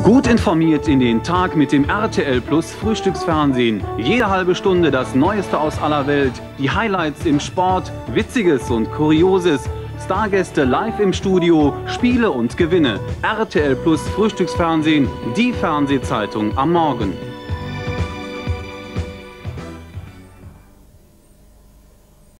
Gut informiert in den Tag mit dem RTL Plus Frühstücksfernsehen. Jede halbe Stunde das Neueste aus aller Welt, die Highlights im Sport, Witziges und Kurioses, Stargäste live im Studio, Spiele und Gewinne. RTL Plus Frühstücksfernsehen, die Fernsehzeitung am Morgen.